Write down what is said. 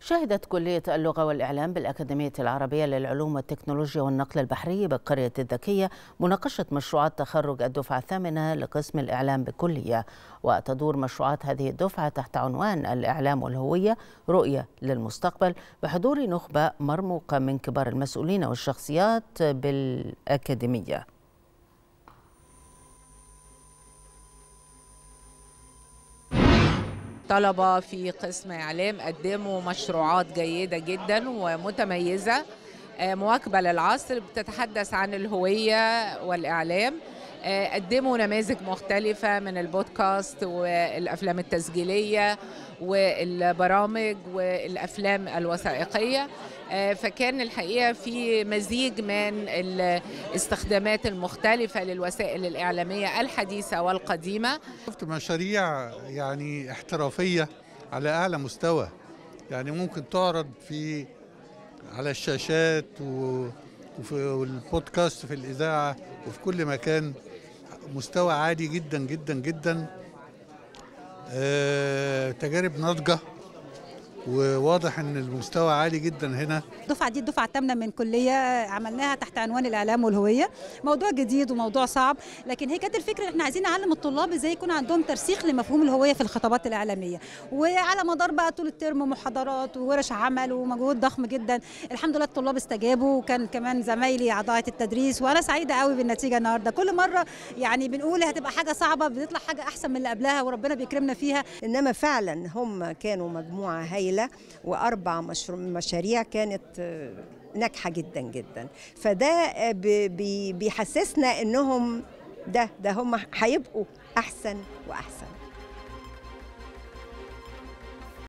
شهدت كلية اللغة والإعلام بالأكاديمية العربية للعلوم والتكنولوجيا والنقل البحري بقرية الذكية مناقشة مشروعات تخرج الدفعة الثامنة لقسم الإعلام بالكلية وتدور مشروعات هذه الدفعة تحت عنوان الإعلام والهوية رؤية للمستقبل بحضور نخبة مرموقة من كبار المسؤولين والشخصيات بالأكاديمية. طلبة في قسم إعلام قدموا مشروعات جيدة جدا ومتميزة. مواكبة للعصر بتتحدث عن الهوية والإعلام. قدموا نماذج مختلفة من البودكاست والأفلام التسجيلية والبرامج والأفلام الوثائقية. فكان الحقيقة في مزيج من الاستخدامات المختلفة للوسائل الإعلامية الحديثة والقديمة. شفت مشاريع يعني احترافية على أعلى مستوى. يعني ممكن تعرض في على الشاشات وفي البودكاست في الإذاعة وفي كل مكان. مستوى عالي جدا جدا جدا. أه تجارب ناضجة. وواضح إن المستوى عالي جدا هنا. الدفعه دي الدفعة الثامنة من كلية عملناها تحت عنوان الإعلام والهوية. موضوع جديد وموضوع صعب لكن هي كانت الفكرة. إحنا عايزين نعلم الطلاب إزاي يكون عندهم ترسيخ لمفهوم الهوية في الخطابات الإعلامية. وعلى مدار بقى طول الترم محاضرات وورش عمل ومجهود ضخم جدا الحمد لله الطلاب استجابوا. وكان كمان زمايلي أعضاء التدريس وأنا سعيدة قوي بالنتيجة النهارده. كل مرة يعني بنقول هتبقى حاجة صعبة بتطلع حاجة أحسن من اللي قبلها وربنا بيكرمنا فيها. إنما فعلا هم كانوا مجموعة هايلة. وأربع مشاريع كانت ناجحة جدا جدا. فده بيحسسنا إنهم ده ده هم هيبقوا أحسن وأحسن.